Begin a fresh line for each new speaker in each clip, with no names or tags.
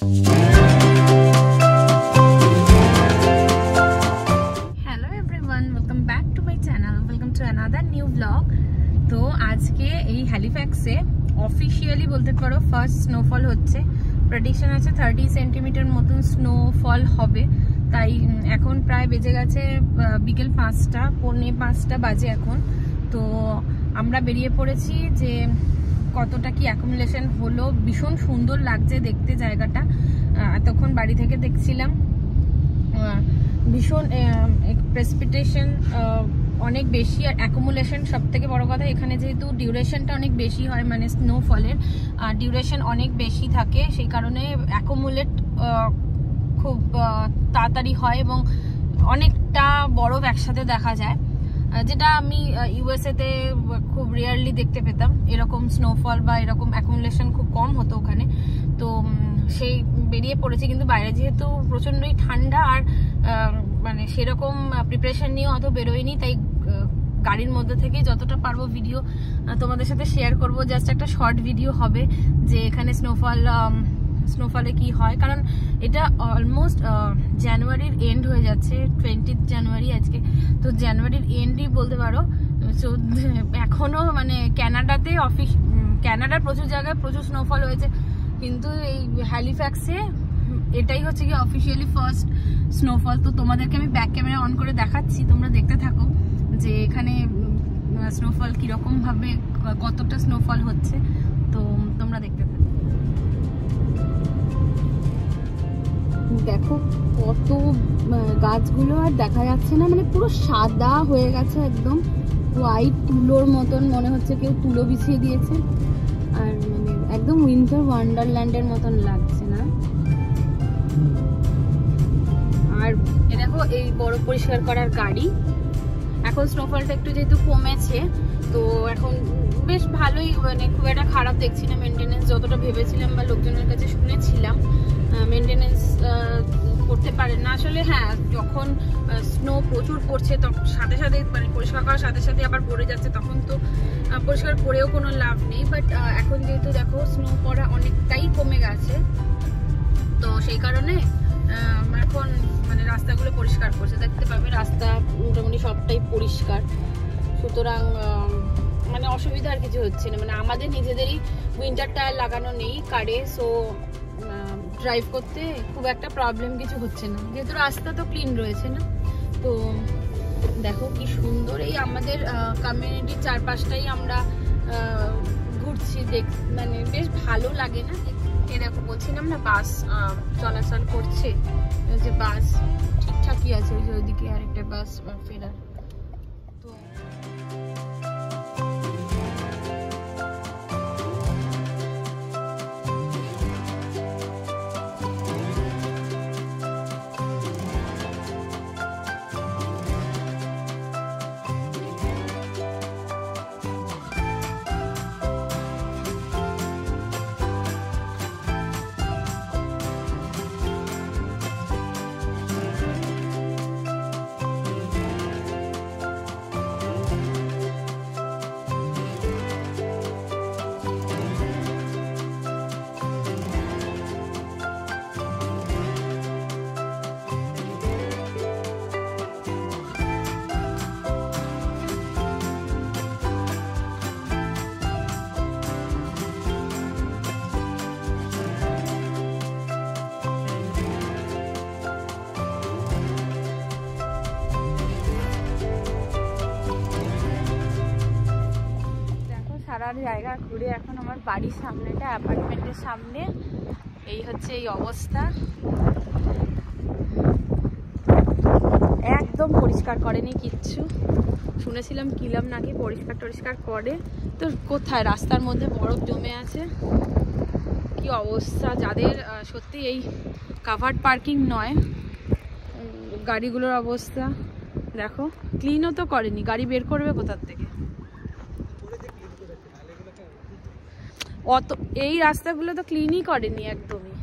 Hello everyone welcome back to my channel welcome to another new blog তো আজকে এই হ্যালিফ্যাক্সে অফিসিয়ালি বলতে পারো ফার্স্ট স্নোফল হচ্ছে। প্রেডিকশন আছে থার্টি সেন্টিমিটার মতন স্নোফল হবে। তাই এখন প্রায় বেজে গেছে বিকেল পাঁচটা, পৌনে পাঁচটা বাজে এখন। তো আমরা বেরিয়ে পড়েছি যে কতটা কি অ্যাকুমুলেশন হলো, ভীষণ সুন্দর লাগছে দেখতে জায়গাটা। এতক্ষণ বাড়ি থেকে দেখছিলাম। ভীষণ প্রেসপিটেশন অনেক বেশি আর অ্যাকুমুলেশন সব থেকে বড় কথা, এখানে যেহেতু ডিউরেশনটা অনেক বেশি হয় মানে স্নোফলের ডিউরেশন অনেক বেশি থাকে, সেই কারণে অ্যাকুমুলেট খুব তাড়াতাড়ি হয় এবং অনেকটা বরফ একসাথে দেখা যায়। যেটা আমি ইউএসএতে খুব রেয়ারলি দেখতে পেতাম। এরকম স্নোফল বা এরকম অ্যাকুমুলেশন খুব কম হতো ওখানে। তো সেই বেরিয়ে পড়েছে। কিন্তু বাইরে যেহেতু প্রচন্ডই ঠান্ডা আর মানে সেরকম প্রিপারেশন নিয়ে অত বেরোয়নি তাই গাড়ির মধ্যে থেকে যতটা পারব ভিডিও তোমাদের সাথে শেয়ার করব। জাস্ট একটা শর্ট ভিডিও হবে যে এখানে স্নোফল স্নোফলে কি হয়? কারণ এটা অলমোস্ট জানুয়ারির এন্ড হয়ে যাচ্ছে টোয়েন্টি জানুয়ারি আজকে। তো জানুয়ারির এন্ডই বলতে পারো। তো এখনও মানে ক্যানাডাতে অফিস ক্যানাডার প্রচুর জায়গায় প্রচুর স্নোফল হয়েছে। কিন্তু এই হ্যালিফ্যাক্সে এটাই হচ্ছে কি অফিসিয়ালি ফার্স্ট স্নোফল তো তোমাদেরকে আমি ব্যাক ক্যামেরা অন করে দেখাচ্ছি, তোমরা দেখতে থাকো যে এখানে স্নোফল কীরকমভাবে, কতটা স্নোফল হচ্ছে। তো তোমরা দেখতে থাকো।
দেখো কত গাছগুলো আর দেখা যাচ্ছে না মানে পুরো সাদা হয়ে গেছে একদম। হোয়াইট তুলোর মতন মনে হচ্ছে কেউ তুলো বিছিয়ে দিয়েছে। আর মানে একদম উইন্টার ওয়ান্ডারল্যান্ডের মতন লাগছে না। আর দেখো, এই বড় পরিষ্কার করার গাড়ি। এখন স্নোফলটা একটু যেহেতু কমেছে, তো এখন বেশ ভালোই মানে খুব একটা খারাপ দেখছি না মেনটেনেন্স যতটা ভেবেছিলাম বা লোকজনের কাছে শুনেছিলাম মেনটেনেন্স করতে পারে না। আসলে হ্যাঁ যখন স্নো প্রচুর পড়ছে তখন সাথে সাথে মানে পরিষ্কার করার সাথে সাথে আবার পড়ে যাচ্ছে, তখন তো পরিষ্কার করেও কোনো লাভ নেই। বাট এখন যেহেতু দেখো স্নো পড়া অনেকটাই কমে গেছে, তো সেই কারণে এখন মানে রাস্তাগুলো পরিষ্কার করছে। দেখতে পাবে রাস্তা মোটামুটি সবটাই পরিষ্কার। সুতরাং মানে অসুবিধা আর কিছু হচ্ছে না। মানে আমাদের নিজেদেরই উইন্টার টায়ার লাগানো নেই কারে সো ড্রাইভ করতে খুব একটা প্রবলেম কিছু হচ্ছে না। যেহেতু রাস্তা তো ক্লিন রয়েছে না, তো দেখো কি সুন্দর এই আমাদের কমিউনিটির চারপাশটাই আমরা ঘুরছি দেখ মানে বেশ ভালো লাগে না?
এ দেখো, বলছিলাম না বাস চলাচল করছে যে বাস ঠিকঠাকই আছে, ওই যে ওইদিকে আরেকটা বাস ফেরার। তো সারা জায়গা ঘুরে এখন আমার বাড়ির সামনেটা, অ্যাপার্টমেন্টের সামনে। এই হচ্ছে এই অবস্থা। একদম পরিষ্কার করেনি কিচ্ছু। শুনেছিলাম কিলাম নাকি পরিষ্কার টরিষ্কার করে। তো কোথায়? রাস্তার মধ্যে বরফ জমে আছে। কি অবস্থা? যাদের সত্যি এই কাভার্ড পার্কিং নয় গাড়িগুলোর অবস্থা। দেখো ক্লিনও তো করেনি। গাড়ি বের করবে কোথার থেকে? অত এই রাস্তাগুলো তো ক্লিনই করেনি একদমই।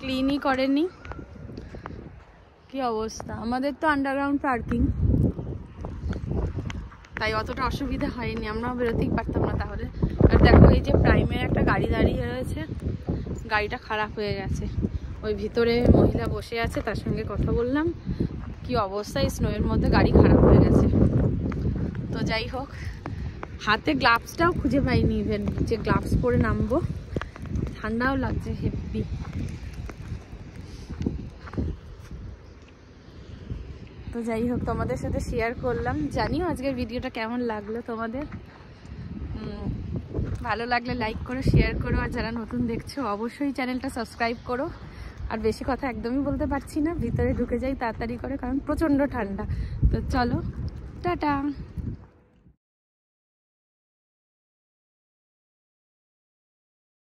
ক্লিনই করেনি। কি অবস্থা? আমাদের তো আন্ডারগ্রাউন্ড পার্কিং তাই অতটা অসুবিধা হয়নি আমরা বেরোতেই পারতাম না তাহলে।
আর দেখো এই যে প্রাইমের একটা গাড়ি দাঁড়িয়ে রয়েছে, গাড়িটা খারাপ হয়ে গেছে। ওই ভিতরে মহিলা বসে আছে, তার সঙ্গে কথা বললাম। কি অবস্থা? এই স্নোয়ের মধ্যে গাড়ি খারাপ হয়ে গেছে। তো যাই হোক হাতে গ্লাভসটাও খুঁজে পাইনি ইভেন যে গ্লাভস পরে নামবো। ঠান্ডাও লাগছে হেভি তো যাই হোক, তোমাদের সাথে শেয়ার করলাম। জানিও আজকের ভিডিওটা কেমন লাগল তোমাদের? ভালো লাগলে লাইক করো শেয়ার করো, আর যারা নতুন দেখছ, অবশ্যই চ্যানেলটা সাবস্ক্রাইব করো। আর বেশি কথা একদমই বলতে পারছি না, ভিতরে ঢুকে যাই তাড়াতাড়ি করে, কারণ প্রচণ্ড ঠান্ডা। তো চলো, টাটা!